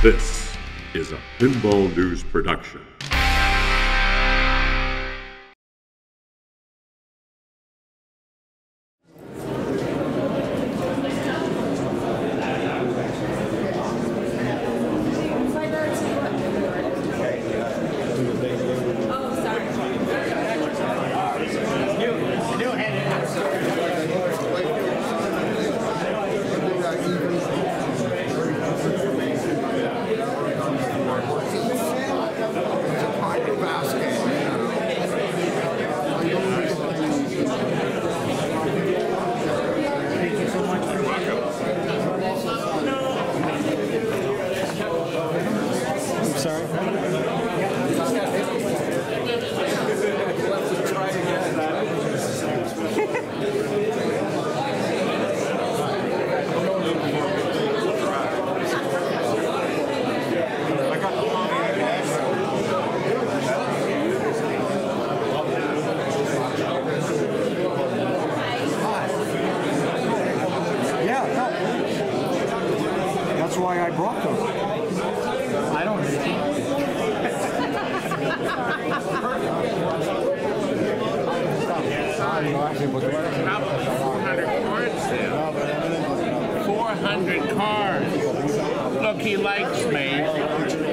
This is a Pinball News production. That's why I brought them. I don't need them. 400 cards there. 400 cards. Look, he likes me.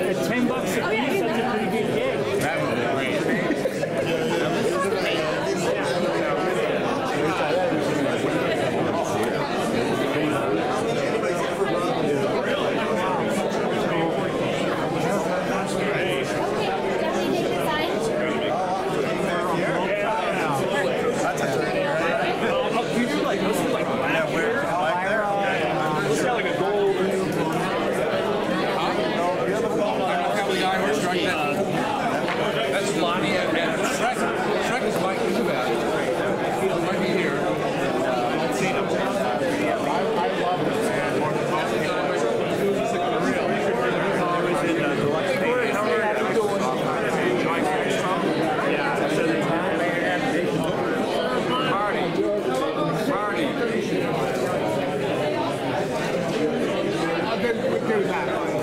Obrigado.